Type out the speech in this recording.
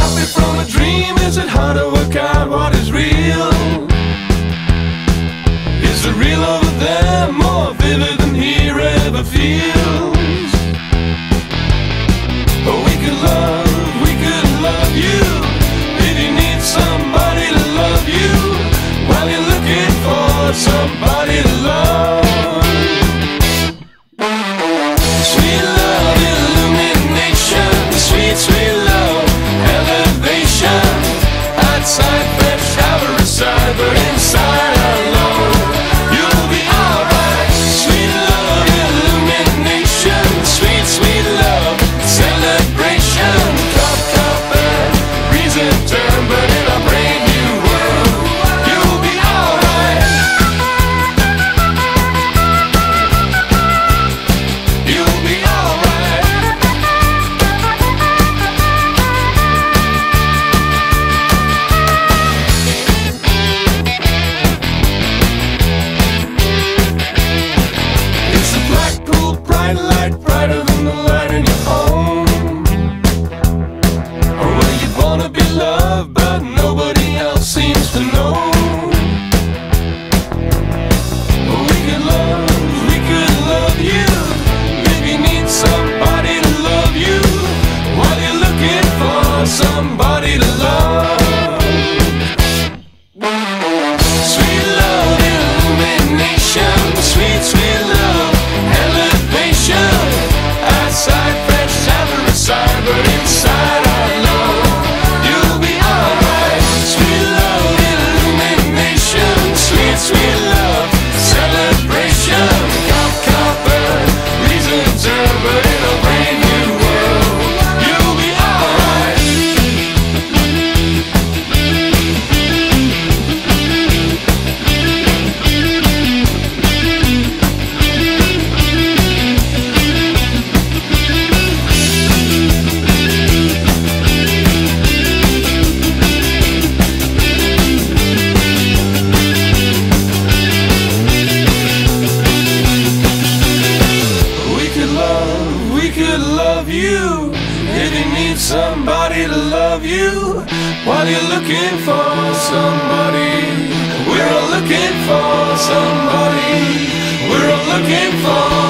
happy from a dream? Is it hard to work out what is real? Is the real over there? some could love you. If you need somebody to love you while you're looking for somebody, we're all looking for somebody, we're all looking for.